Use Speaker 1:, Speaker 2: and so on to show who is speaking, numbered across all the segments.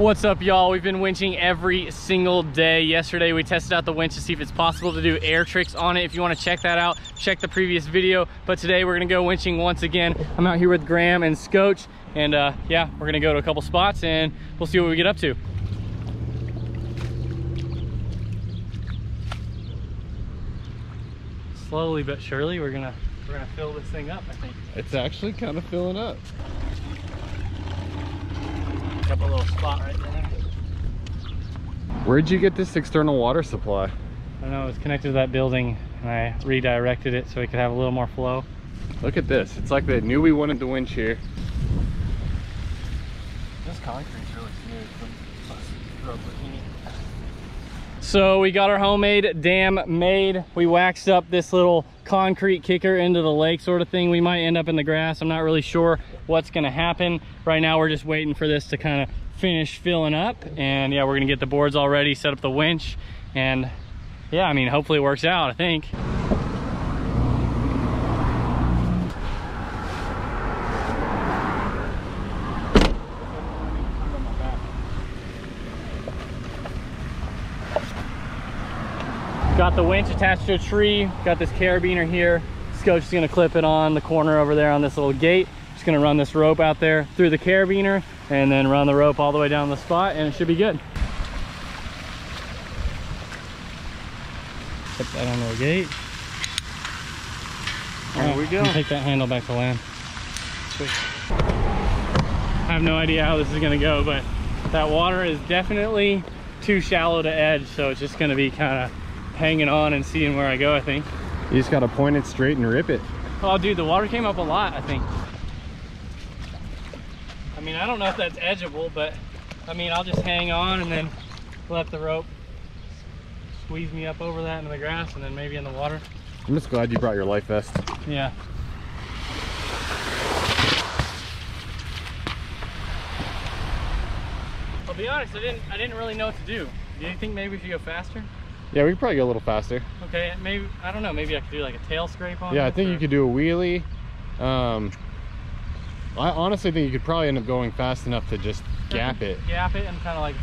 Speaker 1: What's up, y'all? We've been winching every single day. Yesterday, we tested out the winch to see if it's possible to do air tricks on it. If you want to check that out, check the previous video. But today, we're going to go winching once again. I'm out here with Graeme and Scoch. And uh, yeah, we're going to go to a couple spots and we'll see what we get up to. Slowly but surely, we're going to we're gonna fill this thing up, I think.
Speaker 2: It's actually kind of filling up.
Speaker 1: Up a little spot right there.
Speaker 2: Where'd you get this external water supply?
Speaker 1: I know it's connected to that building and I redirected it so we could have a little more flow.
Speaker 2: Look at this. It's like they knew we wanted the winch here.
Speaker 1: This concrete's really smooth. So we got our homemade dam made. We waxed up this little concrete kicker into the lake sort of thing. We might end up in the grass. I'm not really sure what's gonna happen. Right now we're just waiting for this to kind of finish filling up. And yeah, we're gonna get the boards all ready, set up the winch. And yeah, I mean, hopefully it works out, I think. Got the winch attached to a tree. Got this carabiner here. Scoch is gonna clip it on the corner over there on this little gate. Just gonna run this rope out there through the carabiner and then run the rope all the way down the spot and it should be good. Put that on the gate.
Speaker 2: There we go.
Speaker 1: Take that handle back to land. Sweet. I have no idea how this is gonna go, but that water is definitely too shallow to edge, so it's just gonna be kind of hanging on and seeing where I go, I think.
Speaker 2: You just gotta point it straight and rip it.
Speaker 1: Oh, dude, the water came up a lot, I think. I mean, I don't know if that's edgeable, but I mean, I'll just hang on and then let the rope squeeze me up over that into the grass and then maybe in the water.
Speaker 2: I'm just glad you brought your life vest.
Speaker 1: Yeah. I'll be honest, I didn't I didn't really know what to do. Do you think maybe we should go faster?
Speaker 2: Yeah, we could probably go a little faster.
Speaker 1: Okay, maybe I don't know, maybe I could do like a tail scrape on
Speaker 2: Yeah, I think
Speaker 1: or-
Speaker 2: you could do a wheelie. Um, I honestly think you could probably end up going fast enough to just gap it.
Speaker 1: Gap it and kind of like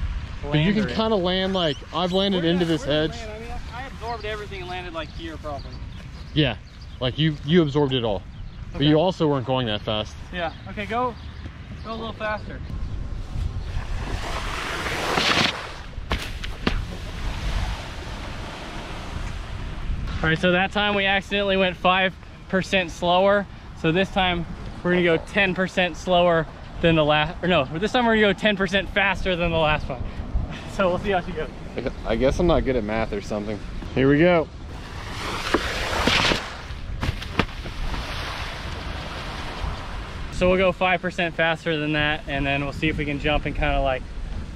Speaker 2: But you can kind of land like, I've landed into this edge.
Speaker 1: I mean, I absorbed everything and landed like here probably.
Speaker 2: Yeah, like you you absorbed it all. But you also weren't going that fast.
Speaker 1: Yeah, okay, go, go a little faster. All right, so that time we accidentally went 5% slower. So this time we're gonna go 10% slower than the last, or no, this time we're gonna go 10% faster than the last one. So we'll see how she goes.
Speaker 2: I guess I'm not good at math or something. Here we go.
Speaker 1: So we'll go 5% faster than that, and then we'll see if we can jump and kind of like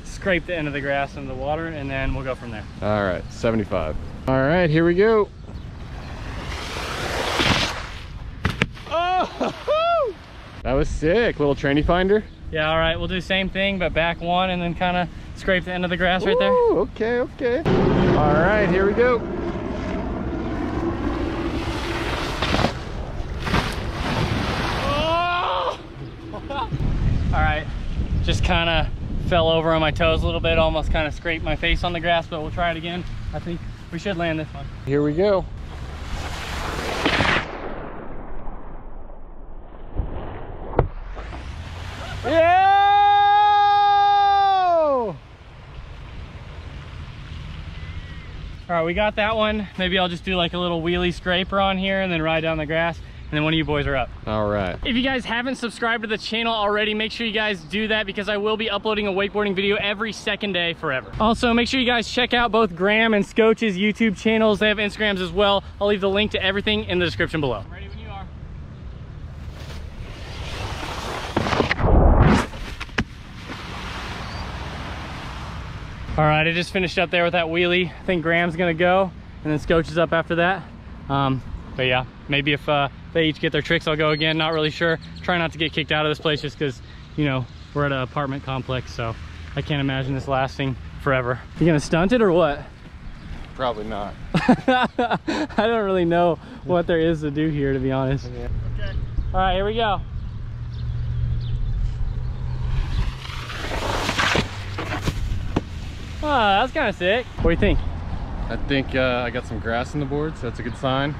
Speaker 1: scrape the end of the grass into the water, and then we'll go from there.
Speaker 2: All right, 75. All right, here we go. That was sick. Little tranny finder.
Speaker 1: Yeah, all right, we'll do the same thing, but back one and then kind of scrape the end of the grass right there.
Speaker 2: Okay, okay. All right, here we go.
Speaker 1: Oh! all right, just kind of fell over on my toes a little bit, almost kind of scraped my face on the grass, but we'll try it again. I think we should land this one.
Speaker 2: Here we go. Yeah!
Speaker 1: All right, we got that one. Maybe I'll just do like a little wheelie scraper on here and then ride down the grass. And then one of you boys are up.
Speaker 2: All right.
Speaker 1: If you guys haven't subscribed to the channel already, make sure you guys do that because I will be uploading a wakeboarding video every second day forever. Also, make sure you guys check out both Graeme and Scoch's YouTube channels. They have Instagrams as well. I'll leave the link to everything in the description below. Ready when you are. All right, I just finished up there with that wheelie. I think Graeme's gonna go, and then Scoch is up after that. Um, but yeah, maybe if uh, they each get their tricks, I'll go again. Not really sure. Try not to get kicked out of this place just because, you know, we're at an apartment complex, so I can't imagine this lasting forever. You gonna stunt it or what?
Speaker 2: Probably not.
Speaker 1: I don't really know what there is to do here, to be honest.
Speaker 2: Yeah.
Speaker 1: Okay. All right, here we go. Oh, that's kind of sick. What do you think?
Speaker 2: I think uh, I got some grass in the board, so that's a good sign.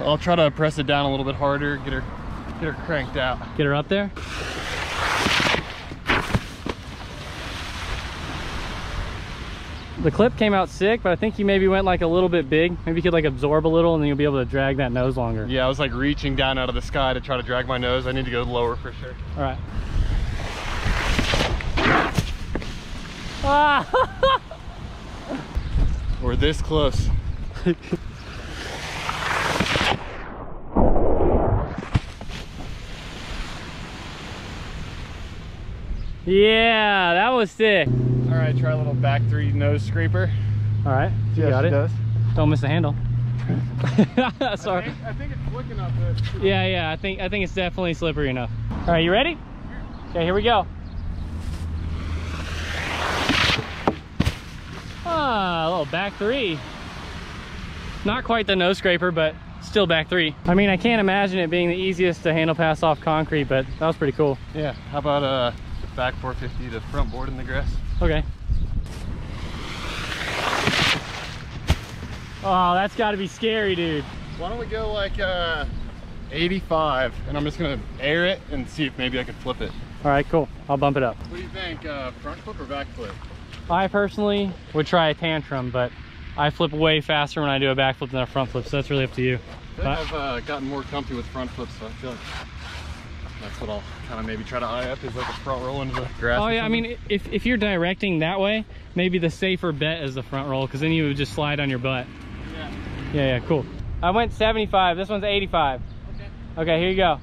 Speaker 2: I'll try to press it down a little bit harder, get her, get her cranked out.
Speaker 1: Get her up there? The clip came out sick, but I think you maybe went like a little bit big. Maybe you could like absorb a little and then you'll be able to drag that nose longer.
Speaker 2: Yeah, I was like reaching down out of the sky to try to drag my nose. I need to go lower for sure.
Speaker 1: All right. Ah!
Speaker 2: We're this close.
Speaker 1: yeah, that was sick.
Speaker 2: All right, try a little back three nose scraper.
Speaker 1: All right, you got it.
Speaker 2: Does.
Speaker 1: Don't miss the handle. Sorry.
Speaker 2: I think, I think it's slick enough.
Speaker 1: Yeah, yeah, I think I think it's definitely slippery enough. All right, you ready? Okay, here we go. Ah, a little back three. Not quite the nose scraper, but still back three. I mean, I can't imagine it being the easiest to handle pass off concrete, but that was pretty cool.
Speaker 2: Yeah, how about uh back 450 to front board in the grass?
Speaker 1: Okay. Oh, that's gotta be scary, dude.
Speaker 2: Why don't we go like uh 85 and I'm just gonna air it and see if maybe I can flip it.
Speaker 1: All right, cool. I'll bump it up.
Speaker 2: What do you think, uh, front flip or back flip?
Speaker 1: I personally would try a tantrum, but I flip way faster when I do a backflip than a front flip, so that's really up to you.
Speaker 2: I I've uh, gotten more comfy with front flips, so I feel like that's what I'll kind of maybe try to eye up is like a front roll into the grass.
Speaker 1: Oh yeah, I mean, if, if you're directing that way, maybe the safer bet is the front roll, because then you would just slide on your butt.
Speaker 2: yeah.
Speaker 1: Yeah, yeah, cool. I went 75, this one's 85.
Speaker 2: Okay.
Speaker 1: Okay, here you go.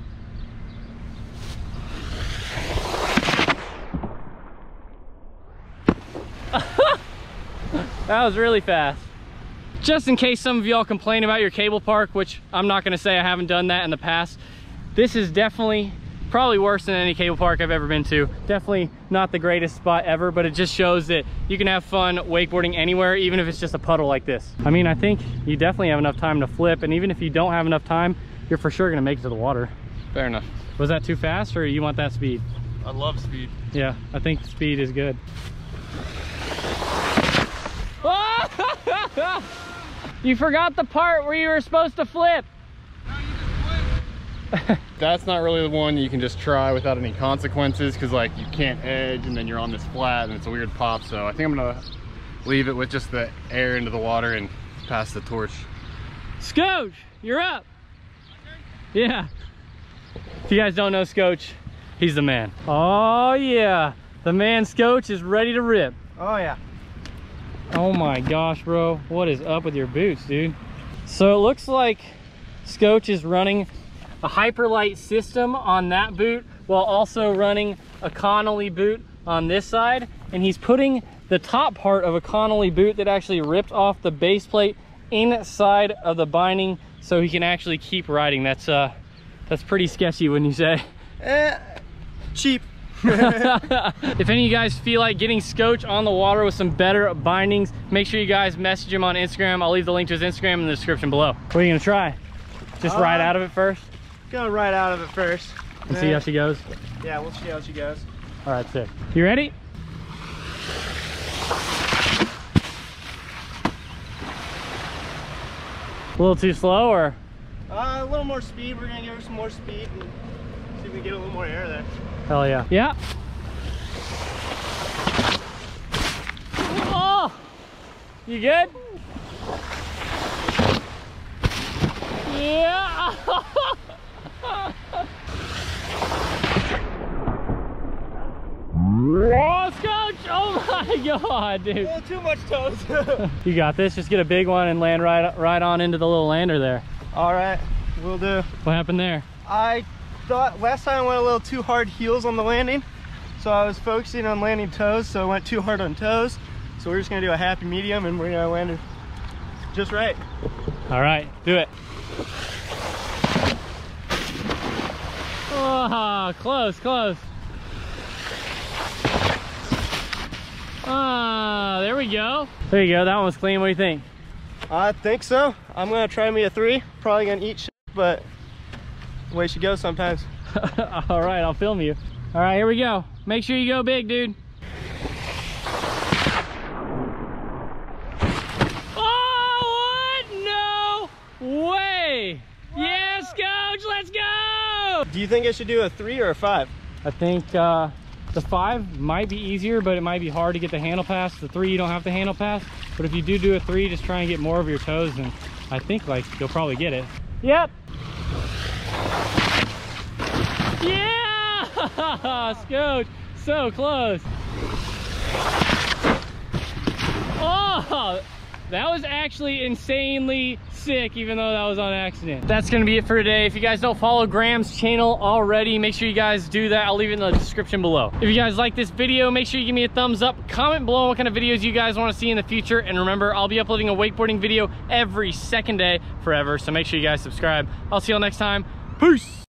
Speaker 1: That was really fast. Just in case some of y'all complain about your cable park, which I'm not gonna say I haven't done that in the past, this is definitely probably worse than any cable park I've ever been to. Definitely not the greatest spot ever, but it just shows that you can have fun wakeboarding anywhere, even if it's just a puddle like this. I mean, I think you definitely have enough time to flip, and even if you don't have enough time, you're for sure gonna make it to the water.
Speaker 2: Fair enough.
Speaker 1: Was that too fast, or you want that speed?
Speaker 2: I love speed.
Speaker 1: Yeah, I think speed is good. you forgot the part where you were supposed to flip.
Speaker 2: That's not really the one you can just try without any consequences because like you can't edge and then you're on this flat and it's a weird pop. So I think I'm gonna leave it with just the air into the water and pass the torch.
Speaker 1: Scooch, you're up. Yeah. If you guys don't know Scooch, he's the man. Oh yeah, the man Scooch is ready to rip.
Speaker 3: Oh yeah.
Speaker 1: Oh my gosh, bro. What is up with your boots, dude? So it looks like Scoch is running a Hyperlite system on that boot while also running a Connelly boot on this side. And he's putting the top part of a Connelly boot that actually ripped off the base plate inside of the binding so he can actually keep riding. That's uh, that's pretty sketchy, wouldn't you say?
Speaker 3: Eh, cheap.
Speaker 1: if any of you guys feel like getting Scoch on the water with some better bindings, make sure you guys message him on Instagram. I'll leave the link to his Instagram in the description below. What are you gonna try? Just
Speaker 3: Uh,
Speaker 1: ride out of it first
Speaker 3: Gonna ride out of it first.
Speaker 1: and see how she goes?
Speaker 3: Yeah, we'll see how she goes.
Speaker 1: All right, sick. You ready? A little too slow or?
Speaker 3: Uh, a little more speed. We're gonna give her some more speed and see if we can get a little more air there.
Speaker 1: Hell yeah. Yeah. Oh! You good? Yeah! oh, Scoch! Oh my god, dude.
Speaker 3: Oh, too much toes.
Speaker 1: You got this. Just get a big one and land right right on into the little lander there.
Speaker 3: All right, we'll do.
Speaker 1: What happened there?
Speaker 3: I thought last time I went a little too hard heels on the landing. So I was focusing on landing toes, so I went too hard on toes. So we're just gonna do a happy medium and we're gonna land it just right.
Speaker 1: All right, do it. Oh, close, close. Ah, there we go. There you go. That one was clean. What do you think?
Speaker 3: I think so. I'm gonna try me a three. Probably gonna eat shit, but way she goes sometimes.
Speaker 1: All right, I'll film you. All right, here we go. Make sure you go big, dude. Oh, what? No way. Whoa. Yes, coach, let's go.
Speaker 3: Do you think I should do a three or a five?
Speaker 1: I think uh, the five might be easier, but it might be hard to get the handle pass. The three, you don't have to handle pass. But if you do do a three, just try and get more of your toes, and I think like you'll probably get it. Yep, Scooch, so close. Oh, that was actually insanely sick, even though that was on accident. That's gonna be it for today. If you guys don't follow Graeme's channel already, make sure you guys do that. I'll leave it in the description below. If you guys like this video, make sure you give me a thumbs up. Comment below what kind of videos you guys wanna see in the future. And remember, I'll be uploading a wakeboarding video every second day forever. So make sure you guys subscribe. I'll see y'all next time. Peace.